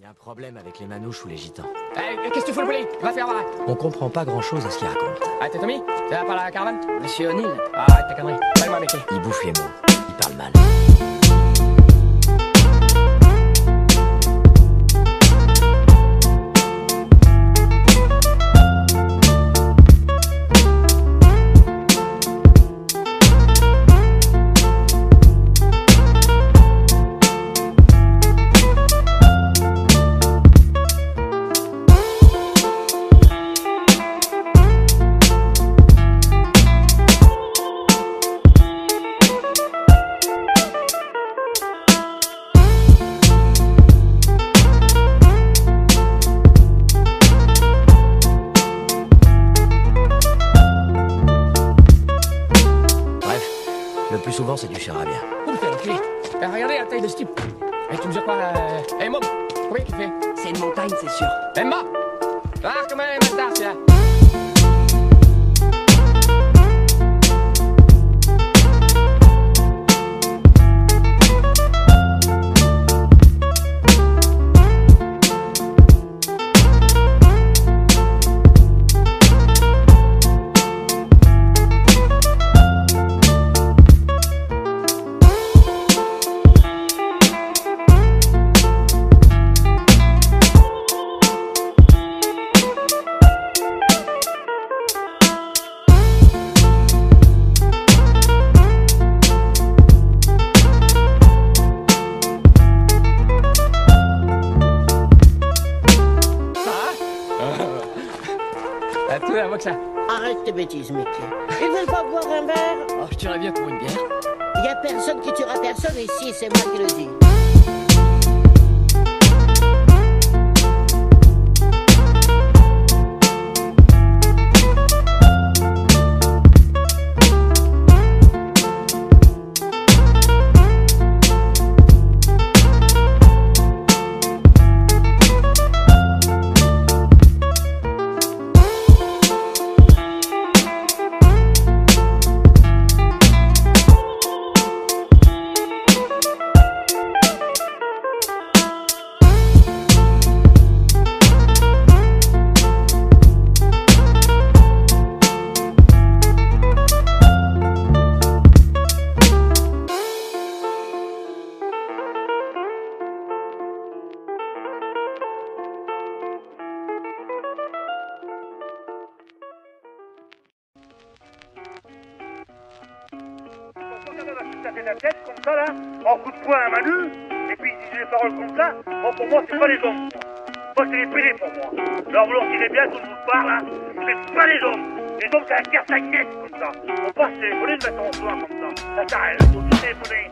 Il y a un problème avec les manouches ou les gitans. Eh, qu'est-ce que tu fous le poulet? Va faire voir. On comprend pas grand chose à ce qu'ils racontent. Ah, t'es Tommy? T'es là par la caravane Monsieur O'Neill Ah, ta connerie. Parle-moi, mec. Ils bouffent les mots. Le souvent c'est du charabia. Oh putain, enculé. Eh, regardez la taille de ce type. Eh, tu mesures quoi euh... Eh, Mom Combien qu'il fait? C'est une montagne, c'est sûr. Emma Ah, comment Que ça. Arrête tes bêtises, Mickey. Ils veulent pas boire un verre Oh, je tuerais bien pour une bière. Il y a personne qui tuera personne ici, c'est moi qui le dis. Taper la tête comme ça là, en coup de poing à Manu, et puis il dit des paroles comme ça, bon pour moi c'est pas les hommes. Moi c'est les pédés pour moi. Alors vous leur direz bien je vous parle là, c'est pas les hommes. Les hommes c'est un carte à caisse comme ça. On passe les volets de mettre en comme ça. Ça vous tous les volets.